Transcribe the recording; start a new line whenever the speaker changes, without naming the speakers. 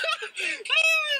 I am a